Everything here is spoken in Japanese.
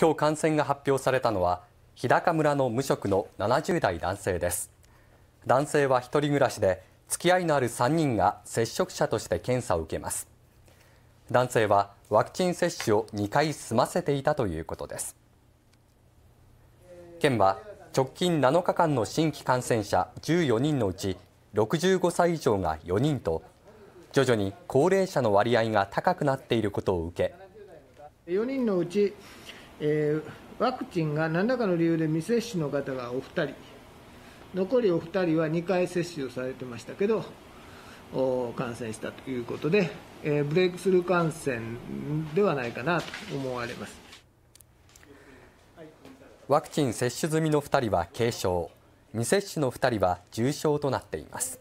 今日感染が発表されたのは日高村の無職の70代男性です。男性は一人暮らしで付き合いのある3人が接触者として検査を受けます。男性はワクチン接種を2回済ませていたということです。県は直近7日間の新規感染者14人のうち65歳以上が4人と徐々に高齢者の割合が高くなっていることを受け4人のうち、えー、ワクチンが何らかの理由で未接種の方がお二人。残りお二人は2回接種をされてましたけど感染したということで、えー、ブレイクスルー感染ではないかなと思われます。ワクチン接種済みの2人は軽症。未接種の2人は重症となっています。